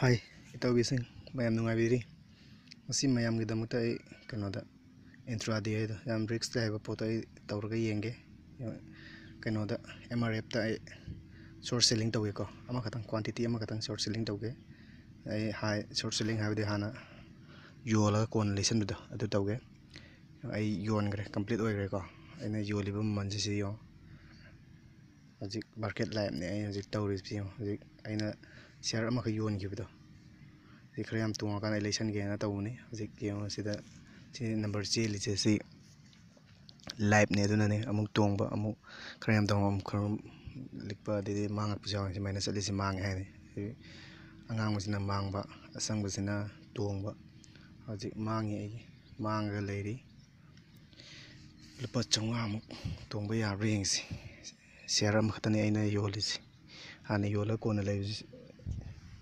ꯍꯥꯏ ꯏꯇꯥꯎꯕꯤꯁꯤꯡ ꯃꯌꯥꯝ ꯅꯨꯡꯉꯥꯏꯕꯤꯔꯤ ꯉꯁꯤ ꯃꯌꯥꯝꯒꯤꯗꯃꯛꯇ ꯑꯩ ꯀꯩꯅꯣꯗ ꯏꯟꯇ꯭ꯔꯥꯗꯦ ꯍꯥꯏꯗꯣ ꯌꯥꯝ ꯔꯤꯛꯁ ꯂꯩꯕ ꯄꯣꯠꯇꯣ ꯑꯩ ꯇꯧꯔꯒ ꯌꯦꯡꯒꯦ ꯀꯩꯅꯣꯗ ꯑꯦꯝ ꯑꯥꯔ ꯑꯦꯐꯇ ꯑꯩ ꯁꯣꯔꯠ ꯁꯦꯂꯤꯡ ꯇꯧꯒꯦꯀꯣ ꯑꯃꯈꯛꯇꯪ ꯀ꯭ꯋꯥꯟꯇꯤꯇꯤ ꯑꯃꯈꯛꯇꯪ ꯁꯣꯔꯠ ꯁꯦꯂꯤꯡ ꯇꯧꯒꯦ ꯑꯩ ꯍꯥꯏ ꯁꯣꯔꯠ ꯁꯦꯂꯤꯡ ꯍꯥꯏꯕꯗꯤ ꯍꯥꯟꯅ ꯌꯣꯜꯂꯒ ꯀꯣꯟꯅ ꯂꯩꯁꯟꯕꯗꯣ ꯑꯗꯨ ꯇꯧꯒꯦ ꯑꯩ ꯌꯣꯟꯈ꯭ꯔꯦ ꯀꯝꯄ꯭ꯂꯤꯠ ꯑꯣꯏꯈ꯭ꯔꯦꯀꯣ ꯑꯩꯅ ꯌꯣꯜꯂꯤꯕ ꯃꯃꯜꯁꯤ ꯁꯤ ꯌꯦꯡꯉꯣ ꯍꯧꯖꯤꯛ ꯃꯥꯔꯀꯦꯠ ꯂꯥꯏꯞꯅꯦ ꯑꯩ ꯍꯧꯖꯤꯛ ꯇꯧꯔꯤꯁꯤ ꯌꯦꯡꯉꯣ ꯍꯧꯖꯤꯛ ꯑꯩꯅ ꯁꯤꯌꯥꯔ ꯑꯃꯈꯛ ꯌꯣꯟꯈꯤꯕꯗꯣ ꯁꯤ ꯈꯔ ꯌꯥꯝ ꯇꯣꯡꯉꯀꯥꯟꯗ ꯑꯩ ꯂꯩꯁꯟꯒꯦꯅ ꯇꯧꯕꯅꯤ ꯍꯧꯖꯤꯛ ꯌꯦꯡꯉꯣ ꯁꯤꯗ ꯁꯤ ꯅꯝꯕꯔ ꯆꯦꯜꯂꯤꯁꯦ ꯁꯤ ꯂꯥꯏꯞꯅꯦ ꯑꯗꯨꯅꯅꯦ ꯑꯃꯨꯛ ꯇꯣꯡꯕ ꯑꯃꯨꯛ ꯈꯔ ꯌꯥꯝ ꯇꯣꯡꯕ ꯑꯃꯨꯛ ꯈꯔ ꯂꯤꯛꯄ ꯑꯗꯩꯗꯤ ꯃꯥꯡꯉꯛꯄꯁꯨ ꯌꯥꯎꯋꯦ ꯁꯨꯃꯥꯏꯅ ꯆꯠꯂꯤꯁꯤ ꯃꯥꯡꯉꯦ ꯍꯥꯏꯅꯤ ꯑꯉꯥꯡꯕꯁꯤꯅ ꯃꯥꯡꯕ ꯑꯁꯪꯕꯁꯤꯅ ꯇꯣꯡꯕ ꯍꯧꯖꯤꯛ ꯃꯥꯡꯉꯤ ꯑꯩꯒꯤ ꯃꯥꯡꯉꯒ ꯂꯩꯔꯤ ꯂꯨꯄꯥ ꯆꯥꯝꯃꯉꯥꯃꯨꯛ ꯇꯣꯡꯕ ꯌꯥꯕ꯭ꯔꯥ ꯌꯦꯡꯁꯤ ꯁꯤꯌꯥꯔ ꯑꯃꯈꯛꯇꯅꯤ ꯑꯩꯅ ꯌꯣꯜꯂꯤꯁꯤ ꯍꯥꯟꯅ ꯌꯣꯜꯂꯒ ꯀꯣꯟꯅ ꯂꯩꯕꯁꯤ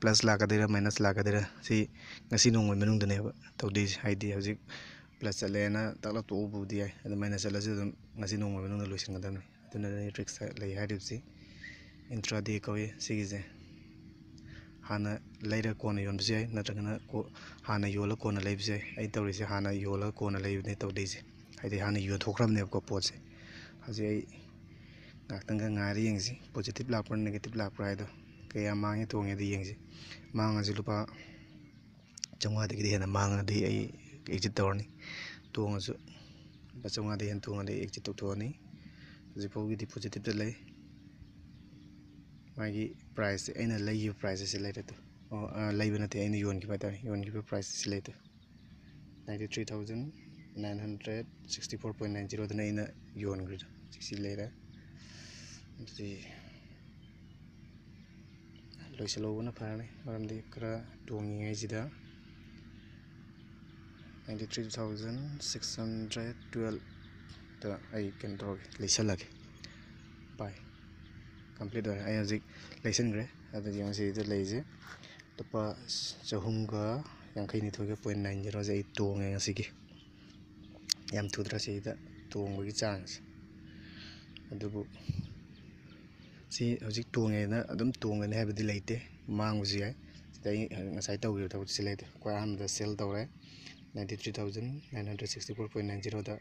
ꯄ꯭ꯂꯁ ꯂꯥꯛꯀꯗꯣꯏꯔꯥ ꯃꯥꯏꯅꯁ ꯂꯥꯛꯀꯗꯣꯏꯔꯥ ꯁꯤ ꯉꯁꯤ ꯅꯣꯡꯃꯒꯤ ꯃꯅꯨꯡꯗꯅꯦꯕ ꯇꯧꯗꯣꯏꯁꯦ ꯍꯥꯏꯗꯤ ꯍꯧꯖꯤꯛ ꯄ꯭ꯂꯁ ꯆꯠꯂꯦꯅ ꯇꯛꯂ ꯇꯣꯛꯎꯕꯕꯨꯗꯤ ꯌꯥꯏ ꯑꯗꯨ ꯃꯥꯏꯅꯁ ꯆꯠꯂꯁꯨ ꯑꯗꯨꯝ ꯉꯁꯤ ꯅꯣꯡꯃꯒꯤ ꯃꯅꯨꯡꯗ ꯂꯣꯏꯁꯤꯟꯒꯗꯕꯅꯤ ꯑꯗꯨꯅꯅꯤ ꯔꯤꯛꯁ ꯂꯩ ꯍꯥꯏꯔꯤꯕꯁꯤ ꯏꯟꯇ꯭ꯔꯥꯗꯦ ꯀꯧꯏ ꯁꯤꯒꯤꯁꯦ ꯍꯥꯟꯅ ꯂꯩꯔ ꯀꯣꯟꯅ ꯌꯣꯟꯕꯁꯨ ꯌꯥꯏ ꯅꯠꯇ꯭ꯔꯒꯅ ꯍꯥꯟꯅ ꯌꯣꯜꯂ ꯀꯣꯟꯅ ꯂꯩꯕꯁꯨ ꯌꯥꯏ ꯑꯩ ꯇꯧꯔꯤꯁꯦ ꯍꯥꯟꯅ ꯌꯣꯜꯂꯒ ꯀꯣꯟꯅ ꯂꯩꯕꯅꯤ ꯇꯧꯗꯣꯏꯁꯦ ꯍꯥꯏꯗꯤ ꯍꯥꯟꯅ ꯌꯣꯟꯊꯣꯛꯈ꯭ꯔꯕꯅꯦꯕꯀꯣ ꯄꯣꯠꯁꯦ ꯍꯧꯖꯤꯛ ꯑꯩ ꯉꯥꯛꯇꯪꯒ ꯉꯥꯏꯔ ꯌꯦꯡꯁꯤ ꯄꯣꯖꯤꯇꯤꯞ ꯂꯥꯛꯄ꯭ꯔꯥ ꯅꯦꯒꯦꯇꯤꯞ ꯂꯥꯛꯄ꯭ꯔꯥ ꯍꯥꯏꯗꯣ ꯀꯌꯥ ꯃꯥꯡꯉꯦ ꯇꯣꯡꯉꯦꯗꯣ ꯌꯦꯡꯁꯤ ꯃꯥꯡꯉꯁꯨ ꯂꯨꯄꯥ ꯆꯥꯝꯃꯉꯥꯗꯒꯤꯗꯤ ꯍꯦꯟꯅ ꯃꯥꯡꯉꯗꯤ ꯑꯩ ꯑꯦꯛꯖꯤꯠ ꯇꯧꯔꯅꯤ ꯇꯣꯡꯉꯁꯨ ꯂꯨꯄꯥ ꯆꯥꯝꯃꯉꯥꯗꯒꯤ ꯍꯦꯟꯅ ꯇꯣꯡꯉꯗꯤ ꯑꯩ ꯑꯦꯛꯖꯤꯠ ꯇꯧꯊꯣꯛꯑꯅꯤ ꯍꯧꯖꯤꯛꯐꯥꯎꯒꯤꯗꯤ ꯄꯣꯖꯤꯇꯤꯞꯇ ꯂꯩ ꯃꯥꯒꯤ ꯄ꯭ꯔꯥꯏꯁꯁꯦ ꯑꯩꯅ ꯂꯩꯈꯤꯕ ꯄ꯭ꯔꯥꯏꯁꯁꯦ ꯁꯤ ꯂꯩꯔꯦ ꯑꯣ ꯂꯩꯕ ꯅꯠꯇꯦ ꯑꯩꯅ ꯌꯣꯟꯈꯤꯕ ꯍꯥꯏꯇꯥꯔꯦ ꯌꯣꯟꯈꯤꯕ ꯄ꯭ꯔꯥꯏꯁ ꯁꯤ ꯂꯩꯇꯦ ninety three thousand nine hundred sixty four point nine ꯖꯤꯔꯣꯗꯅ ꯑꯩꯅ ꯌꯣꯟꯈ꯭ꯔꯤꯗꯣ ꯁꯤ ꯂꯩꯔꯦ ꯑꯗꯨꯗꯤ ꯂꯣꯏꯁꯤꯜꯍꯧꯕꯅ ꯐꯔꯅꯤ ꯃꯔꯝꯗꯤ ꯈꯔ ꯇꯣꯡꯉꯤꯉꯩꯁꯤꯗ ninety three thousand six hundred ꯇꯨꯌꯦꯜꯞꯇ ꯑꯩ ꯀꯩꯅꯣ ꯇꯧꯔꯒꯦ ꯂꯩꯁꯜꯂꯒꯦ ꯕꯥꯏ ꯀꯝꯄ꯭ꯂꯤꯠ ꯑꯣꯏꯔꯦ ꯑꯩ ꯍꯧꯖꯤꯛ ꯂꯩꯁꯟꯈ꯭ꯔꯦ ꯑꯗꯨꯗꯤ ꯉꯁꯤꯗ ꯂꯩꯔꯤꯁꯦ ꯂꯨꯄꯥ ꯆꯍꯨꯝꯒ ꯌꯥꯡꯈꯩꯅꯤꯊꯣꯏꯒ ꯄꯣꯏꯟ ꯅꯥꯏꯟ ꯖꯦꯔꯣꯁꯦ ꯑꯩ ꯇꯣꯡꯉꯦ ꯉꯁꯤꯒꯤ ꯌꯥꯝ ꯊꯨꯗ꯭ꯔꯥ ꯁꯤꯗ ꯇꯣꯡꯕꯒꯤ ꯆꯥꯡꯁꯦ ꯑꯗꯨꯕꯨ ꯁꯤ ꯍꯧꯖꯤꯛ ꯇꯣꯡꯉꯦꯅ ꯑꯗꯨꯝ ꯇꯣꯡꯒꯅꯤ ꯍꯥꯏꯕꯗꯤ ꯂꯩꯇꯦ ꯃꯥꯡꯕꯁꯨ ꯌꯥꯏ ꯁꯤꯗ ꯑꯩ ꯉꯁꯥꯏ ꯇꯧꯈꯤꯕ ꯊꯕꯛꯁꯤ ꯂꯩꯇꯦ ꯈ꯭ꯋꯥꯏ ꯑꯍꯥꯟꯕꯗ ꯁꯦꯜ ꯇꯧꯔꯦ ninety three thousand nine hundred sixty four point nine ꯖꯤꯔꯣꯗ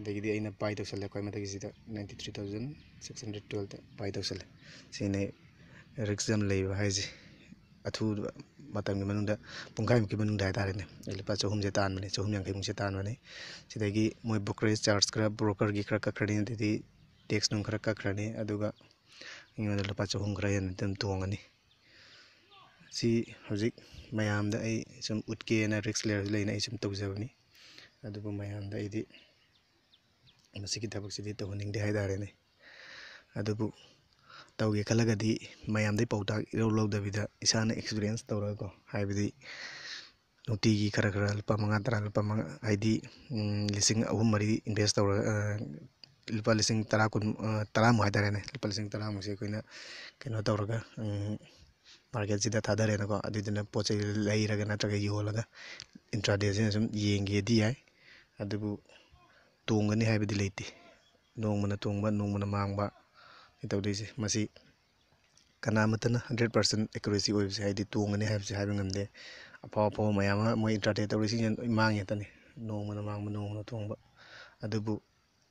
ꯑꯗꯒꯤꯗꯤ ꯑꯩꯅ ꯕꯥꯏ ꯇꯧꯁꯜꯂꯦ ꯈ꯭ꯋꯥꯏ ꯃꯊꯛꯀꯤꯁꯤꯗ ninety three thousand six hundred ꯇꯨꯌꯦꯜꯞꯇ ꯕꯥꯏ ꯇꯧꯁꯜꯂꯦ ꯁꯤꯅꯤ ꯔꯤꯛꯁ ꯌꯥꯝ ꯂꯩꯕ ꯍꯥꯏꯁꯦ ꯑꯊꯨꯕ ꯃꯇꯝꯒꯤ ꯃꯅꯨꯡꯗ ꯄꯨꯡꯈꯥꯏꯃꯨꯛꯀꯤ ꯃꯅꯨꯡꯗ ꯍꯥꯏꯇꯥꯔꯦꯅꯦ ꯑꯩ ꯂꯨꯄꯥ ꯆꯍꯨꯝꯁꯦ ꯇꯥꯟꯕꯅꯤ ꯆꯍꯨꯝ ꯌꯥꯡꯈꯩꯃꯨꯛꯁꯦ ꯇꯥꯟꯕꯅꯤ ꯁꯤꯗꯒꯤ ꯃꯣꯏ ꯕ꯭ꯔꯣꯀꯔꯦꯖ ꯆꯥꯔꯖ ꯈꯔ ꯕ꯭ꯔꯣꯀꯔꯒꯤ ꯈꯔ ꯀꯛꯈ꯭ꯔꯅꯤ ꯑꯗꯩꯗꯤ ꯇꯦꯛꯁ ꯅꯨꯡ ꯈꯔ ꯀꯛꯈ꯭ꯔꯅꯤ ꯑꯗꯨꯒ ꯑꯩꯉꯣꯟꯗ ꯂꯨꯄꯥ ꯆꯍꯨꯝ ꯈꯔ ꯍꯦꯟꯅ ꯑꯗꯨꯝ ꯇꯣꯡꯉꯅꯤ ꯁꯤ ꯍꯧꯖꯤꯛ ꯃꯌꯥꯝꯗ ꯑꯩ ꯁꯨꯝ ꯎꯠꯀꯦꯅ ꯔꯤꯛꯁ ꯂꯩꯔꯁꯨ ꯂꯩꯅ ꯑꯩ ꯁꯨꯝ ꯇꯧꯖꯕꯅꯤ ꯑꯗꯨꯕꯨ ꯃꯌꯥꯝꯗ ꯑꯩꯗꯤ ꯃꯁꯤꯒꯤ ꯊꯕꯛꯁꯤꯗꯤ ꯇꯧꯍꯟꯅꯤꯡꯗꯦ ꯍꯥꯏꯇꯥꯔꯦꯅꯦ ꯑꯗꯨꯕꯨ ꯇꯧꯒꯦ ꯈꯜꯂꯒꯗꯤ ꯃꯌꯥꯝꯗꯩ ꯄꯥꯎꯇꯥꯛ ꯏꯂꯧ ꯂꯧꯗꯕꯤꯗ ꯏꯁꯥꯅ ꯑꯦꯛꯁꯄꯤꯔꯤꯌꯦꯟꯁ ꯇꯧꯔꯒꯀꯣ ꯍꯥꯏꯕꯗꯤ ꯅꯨꯡꯇꯤꯒꯤ ꯈꯔ ꯈꯔ ꯂꯨꯄꯥ ꯃꯉꯥ ꯇꯔꯥ ꯂꯨꯄꯥ ꯃꯉꯥ ꯍꯥꯏꯗꯤ ꯂꯤꯁꯤꯡ ꯑꯍꯨꯝ ꯃꯔꯤ ꯏꯟꯚꯦꯁ ꯇꯧꯔꯒ ꯂꯨꯄꯥ ꯂꯤꯁꯤꯡ ꯇꯔꯥ ꯀꯨꯟ ꯇꯔꯥꯃꯨꯛ ꯍꯥꯏꯇꯥꯔꯦꯅꯦ ꯂꯨꯄꯥ ꯂꯤꯁꯤꯡ ꯇꯔꯥꯃꯨꯛꯁꯦ ꯑꯩꯈꯣꯏꯅ ꯀꯩꯅꯣ ꯇꯧꯔꯒ ꯃꯥꯔꯀꯦꯠꯁꯤꯗ ꯊꯥꯗꯔꯦꯅꯀꯣ ꯑꯗꯨꯏꯗꯨꯅ ꯄꯣꯠ ꯆꯩ ꯂꯩꯔꯒ ꯅꯠꯇ꯭ꯔꯒ ꯌꯣꯜꯂꯒ ꯏꯟꯇ꯭ꯔꯥꯗꯦꯁꯤꯅ ꯁꯨꯝ ꯌꯦꯡꯒꯦꯗꯤ ꯌꯥꯏ ꯑꯗꯨꯕꯨ ꯇꯣꯡꯒꯅꯤ ꯍꯥꯏꯕꯗꯤ ꯂꯩꯇꯦ ꯅꯣꯡꯃꯅ ꯇꯣꯡꯕ ꯅꯣꯡꯃꯅ ꯃꯥꯡꯕ ꯇꯧꯗꯣꯏꯁꯦ ꯃꯁꯤ ꯀꯅꯥꯃꯠꯇꯅ ꯍꯟꯗ꯭ꯔꯦꯠ ꯄꯥꯔꯁꯦꯟ ꯑꯦꯀꯨꯔꯦꯁꯤ ꯑꯣꯏꯕꯁꯦ ꯍꯥꯏꯗꯤ ꯇꯣꯡꯒꯅꯤ ꯍꯥꯏꯕꯁꯦ ꯍꯥꯏꯕ ꯉꯝꯗꯦ ꯑꯐꯥꯎ ꯑꯐꯥꯎꯕ ꯃꯌꯥꯝ ꯑꯃ ꯃꯣꯏ ꯏꯟꯇ꯭ꯔꯥꯗꯦ ꯇꯧꯔꯤꯁꯤꯡꯁꯦ ꯂꯣꯏ ꯃꯥꯡꯉꯤ ꯉꯥꯛꯇꯅꯤ ꯅꯣꯡꯃꯅ ꯃꯥꯡꯕ ꯅꯣꯡꯃꯅ ꯇꯣꯡꯕ ꯑꯗꯨꯕꯨ